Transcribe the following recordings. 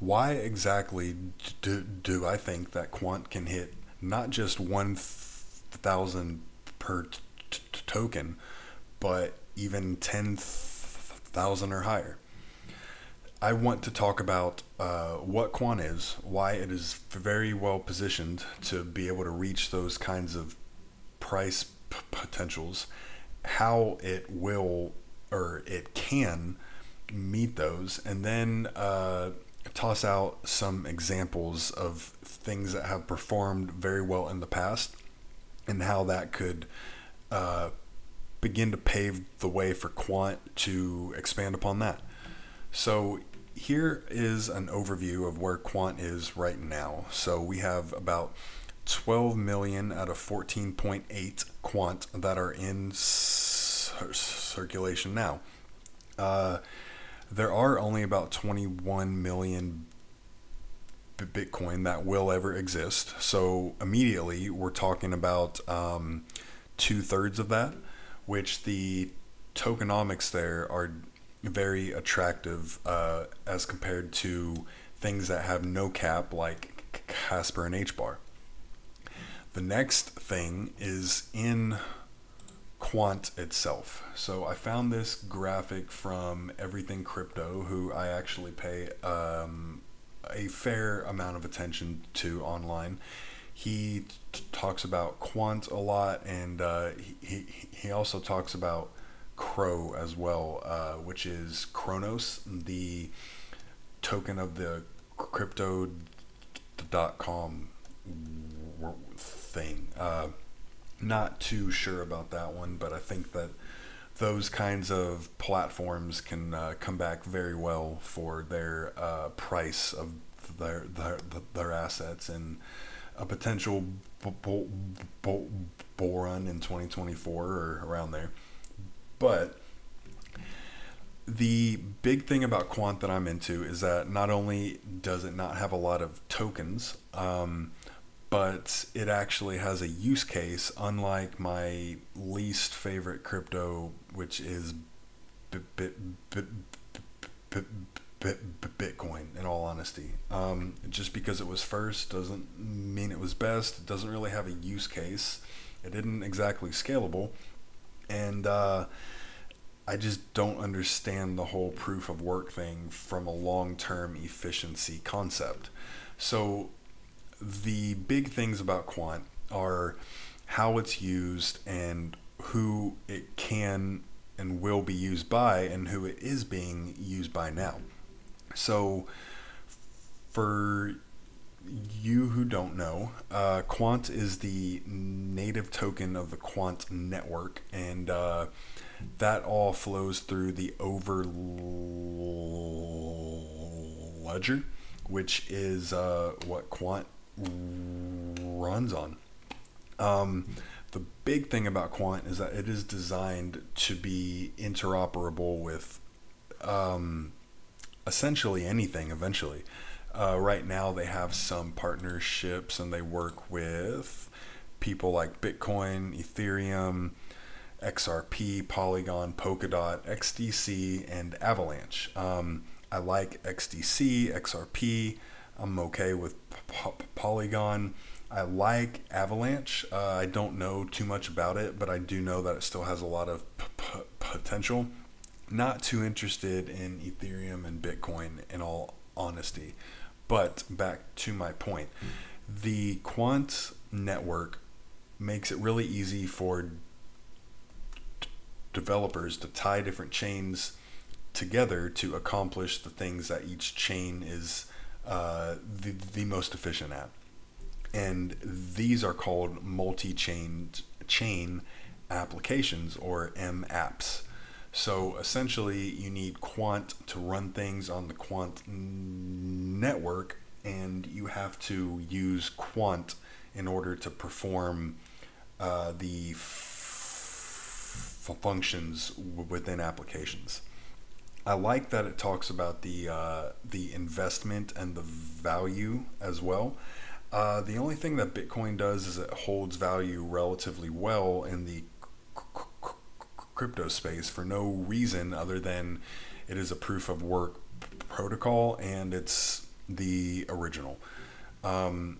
why exactly do, do I think that Quant can hit not just 1,000 per t- t- token, but even 10,000 or higher? I want to talk about uh, what Quant is, why it is very well positioned to be able to reach those kinds of price p- potentials, how it will or it can meet those, and then uh, toss out some examples of things that have performed very well in the past and how that could uh, begin to pave the way for Quant to expand upon that. So here is an overview of where Quant is right now. So we have about 12 million out of 14.8 Quant that are in circulation now. Uh, there are only about 21 million Bitcoin that will ever exist. So immediately we're talking about um, two thirds of that, which the tokenomics there are very attractive uh, as compared to things that have no cap like Casper and HBAR. The next thing is in Quant itself. So I found this graphic from Everything Crypto, who I actually pay um, a fair amount of attention to online. He t- talks about Quant a lot, and uh, he, he also talks about CRO as well, uh, which is Cronos, the token of the crypto.com thing. Uh, not too sure about that one, but I think that those kinds of platforms can uh, come back very well for their uh, price of their, their their assets and a potential bull, run in 2024 or around there. But the big thing about Quant that I'm into is that not only does it not have a lot of tokens, um, but it actually has a use case, unlike my least favorite crypto, which is Bitcoin, in all honesty. Um, just because it was first doesn't mean it was best. It doesn't really have a use case. It isn't exactly scalable. And uh, I just don't understand the whole proof of work thing from a long term efficiency concept. So the big things about quant are how it's used and who it can and will be used by and who it is being used by now. So, for you who don't know, uh, Quant is the native token of the Quant network, and uh, that all flows through the Over Ledger, which is uh, what Quant runs on. Um, the big thing about Quant is that it is designed to be interoperable with um, essentially anything eventually. Uh, right now, they have some partnerships and they work with people like Bitcoin, Ethereum, XRP, Polygon, Polkadot, XDC, and Avalanche. Um, I like XDC, XRP. I'm okay with Polygon. I like Avalanche. Uh, I don't know too much about it, but I do know that it still has a lot of potential. Not too interested in Ethereum and Bitcoin, in all honesty. But back to my point the Quant network makes it really easy for developers to tie different chains together to accomplish the things that each chain is uh, the, the most efficient at. And these are called multi-chain chain applications or mApps. So essentially, you need Quant to run things on the Quant network, and you have to use Quant in order to perform uh, the f- functions within applications. I like that it talks about the uh, the investment and the value as well. Uh, the only thing that Bitcoin does is it holds value relatively well in the crypto space for no reason other than it is a proof of work protocol and it's the original. Um,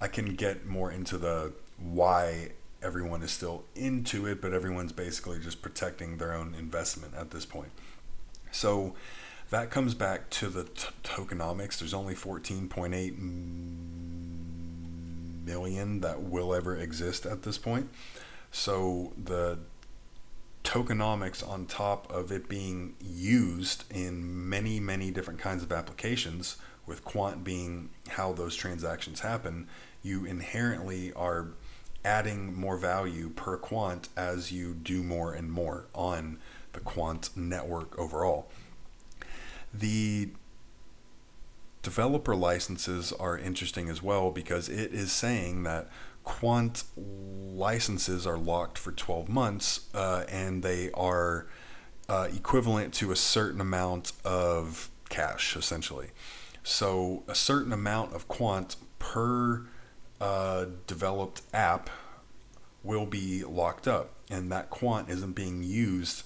I can get more into the why everyone is still into it, but everyone's basically just protecting their own investment at this point. So that comes back to the t- tokenomics. There's only 14.8 million that will ever exist at this point. So the tokenomics on top of it being used in many, many different kinds of applications, with quant being how those transactions happen, you inherently are adding more value per quant as you do more and more on the quant network overall. The developer licenses are interesting as well because it is saying that quant licenses are locked for 12 months uh, and they are uh, equivalent to a certain amount of cash essentially. So, a certain amount of quant per uh, developed app will be locked up, and that quant isn't being used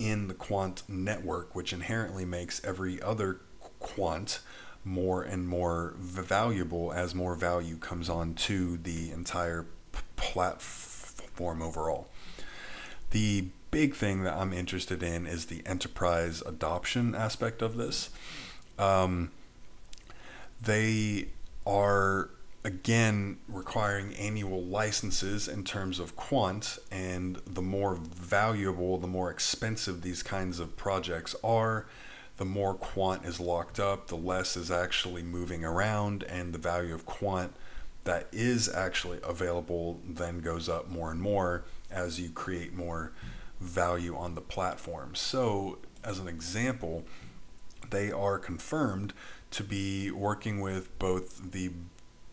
in the quant network, which inherently makes every other quant more and more valuable as more value comes on to the entire platform overall. The big thing that I'm interested in is the enterprise adoption aspect of this. Um, they are again requiring annual licenses in terms of quant and the more valuable the more expensive these kinds of projects are the more quant is locked up the less is actually moving around and the value of quant that is actually available then goes up more and more as you create more value on the platform. So as an example they are confirmed to be working with both the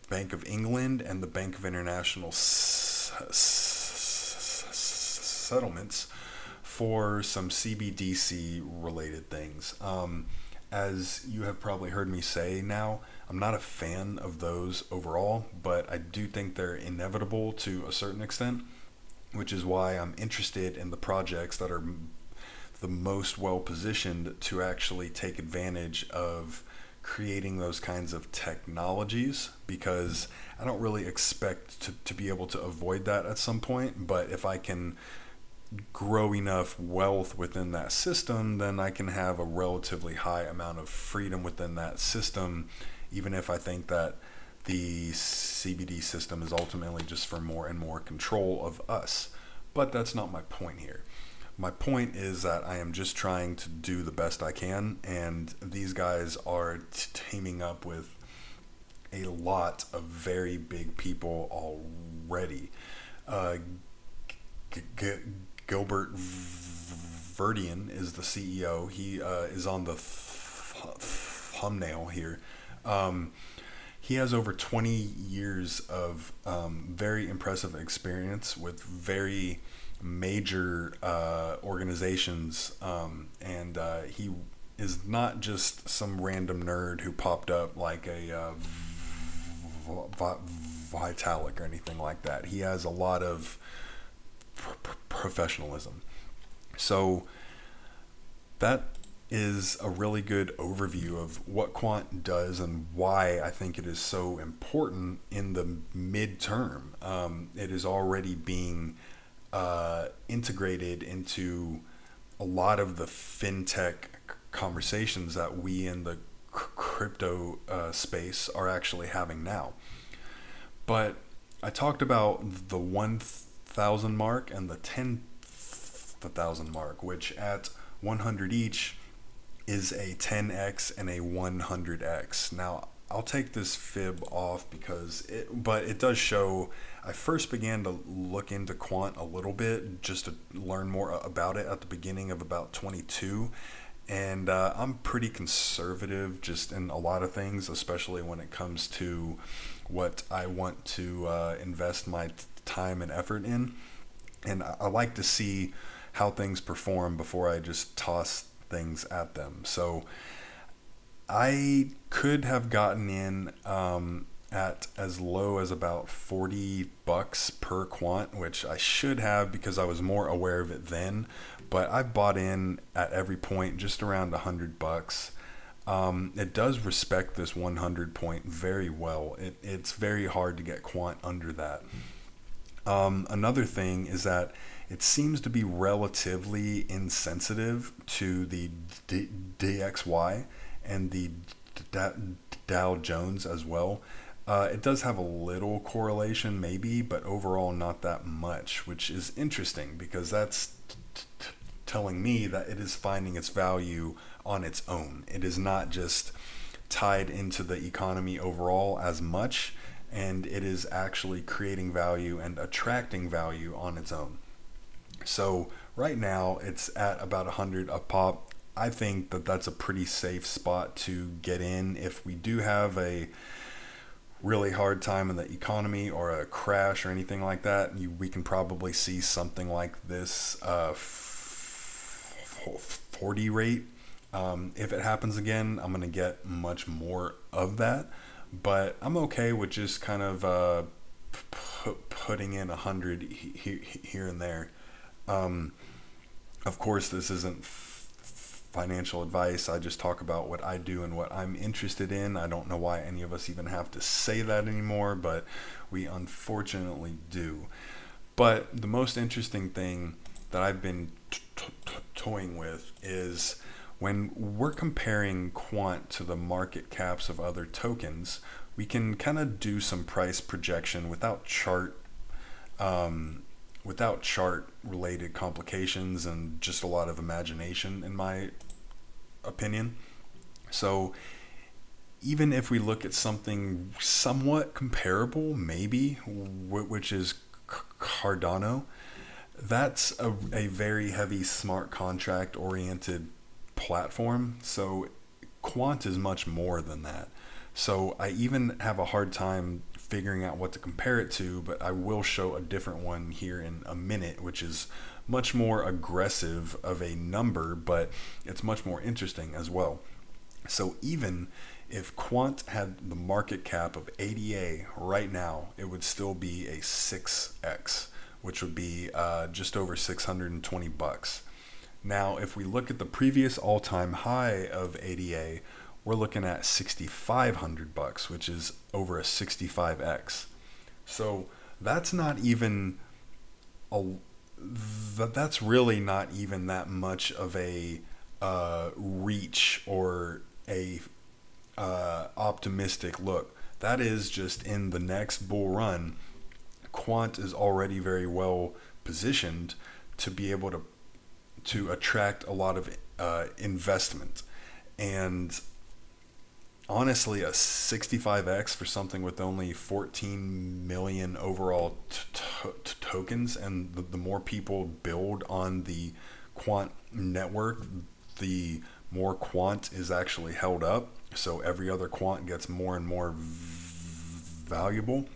Bank of England and the Bank of International S- S- Settlements for some CBDC related things. Um, as you have probably heard me say now, I'm not a fan of those overall, but I do think they're inevitable to a certain extent, which is why I'm interested in the projects that are the most well positioned to actually take advantage of creating those kinds of technologies because I don't really expect to, to be able to avoid that at some point. But if I can grow enough wealth within that system, then I can have a relatively high amount of freedom within that system, even if I think that the CBD system is ultimately just for more and more control of us. But that's not my point here my point is that I am just trying to do the best I can, and these guys are teaming up with a lot of very big people already. Uh, G- G- Gilbert Verdian is the CEO. He uh, is on the th- thumbnail here. Um, he has over 20 years of um, very impressive experience with very major uh, organizations, um, and uh, he is not just some random nerd who popped up like a uh, Vitalik or anything like that. He has a lot of professionalism. So that is a really good overview of what quant does and why I think it is so important in the midterm. Um, it is already being uh, integrated into a lot of the fintech conversations that we in the crypto uh, space are actually having now. But I talked about the 1,000 mark and the 10,000 mark, which at 100 each is a 10x and a 100x. Now, I'll take this fib off because it, but it does show. I first began to look into quant a little bit just to learn more about it at the beginning of about 22. And uh, I'm pretty conservative just in a lot of things, especially when it comes to what I want to uh, invest my time and effort in. And I, I like to see how things perform before I just toss things at them. So, I could have gotten in um, at as low as about 40 bucks per quant, which I should have because I was more aware of it then. But I've bought in at every point just around 100 bucks. um, it does respect this 100 point very well. It, it's very hard to get quant under that. Um, another thing is that it seems to be relatively insensitive to the D- DXY and the Dow Jones as well. Uh, it does have a little correlation, maybe, but overall not that much, which is interesting because that's telling me that it is finding its value on its own. It is not just tied into the economy overall as much, and it is actually creating value and attracting value on its own. So right now it's at about 100 a pop. I think that that's a pretty safe spot to get in if we do have a really hard time in the economy or a crash or anything like that. You, we can probably see something like this uh, 40 rate. Um, if it happens again, I'm going to get much more of that. But I'm okay with just kind of uh, putting in 100 he- here and there. Um, of course, this isn't financial advice. I just talk about what I do and what I'm interested in. I don't know why any of us even have to say that anymore, but we unfortunately do. But the most interesting thing that I've been t- t- toying with is when we're comparing quant to the market caps of other tokens, we can kind of do some price projection without chart um, without chart related complications and just a lot of imagination, in my opinion. So, even if we look at something somewhat comparable, maybe, which is Cardano, that's a, a very heavy smart contract oriented platform. So, Quant is much more than that. So, I even have a hard time figuring out what to compare it to, but I will show a different one here in a minute, which is much more aggressive of a number, but it's much more interesting as well. So even if Quant had the market cap of ADA right now, it would still be a 6x, which would be uh, just over 620 bucks. Now, if we look at the previous all-time high of ADA, we're looking at 6500 bucks which is over a 65x so that's not even a that that's really not even that much of a uh, reach or a uh, optimistic look. That is just in the next bull run quant is already very well positioned to be able to to attract a lot of uh, investment. And honestly a 65x for something with only 14 million overall t- t- tokens and the, the, more people build on the quant network the more quant is actually held up. So every other quant gets more and more v- valuable.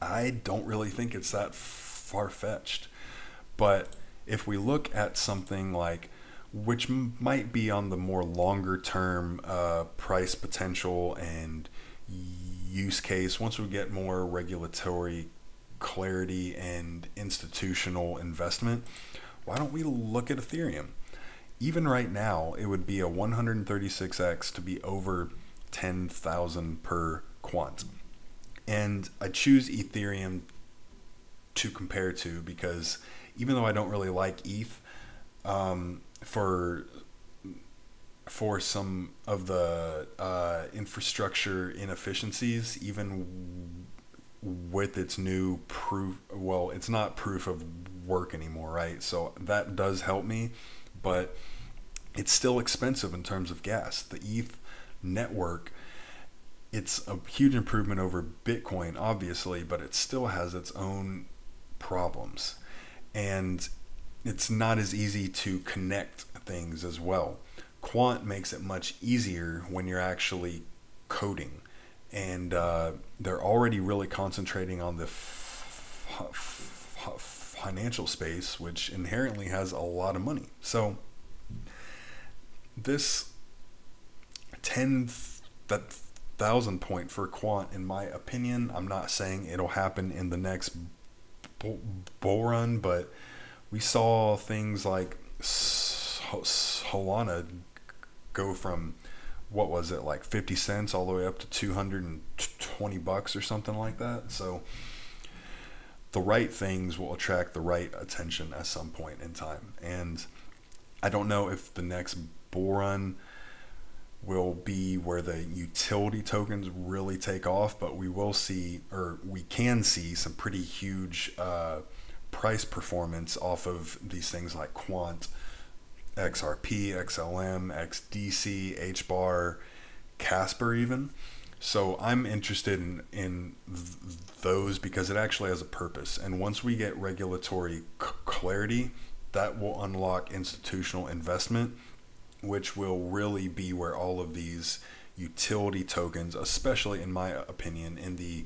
I don't really think it's that far-fetched. But if we look at something like which might be on the more longer term uh, price potential and use case once we get more regulatory clarity and institutional investment why don't we look at ethereum? Even right now it would be a 136x to be over 10,000 per quant. And i choose ethereum to compare to because even though i don't really like eth um, for for some of the uh, infrastructure inefficiencies, even with its new proof. Well, it's not proof of work anymore, right? So that does help me, but it's still expensive in terms of gas. The ETH network, it's a huge improvement over Bitcoin, obviously, but it still has its own problems. And it's not as easy to connect things as well. Quant makes it much easier when you're actually coding, and uh, they're already really concentrating on the f- f- financial space, which inherently has a lot of money. So this ten that thousand point for quant, in my opinion, I'm not saying it'll happen in the next bull run, but we saw things like Solana go from what was it like 50 cents all the way up to 220 bucks or something like that. So the right things will attract the right attention at some point in time. And i don't know if the next bull run will be where the utility tokens really take off but we will see or we can see some pretty huge uh, price performance off of these things like quant XRP, XLM, XDC, HBAR, Casper, even. So I'm interested in, in th- those because it actually has a purpose. And once we get regulatory c- clarity, that will unlock institutional investment, which will really be where all of these utility tokens, especially in my opinion, in the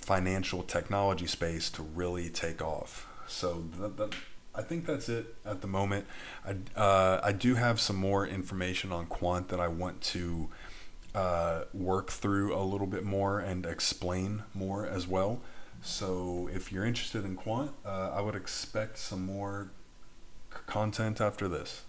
financial technology space, to really take off. So that, that I think that's it at the moment. I, uh, I do have some more information on quant that I want to uh, work through a little bit more and explain more as well. So if you're interested in quant, uh, I would expect some more content after this.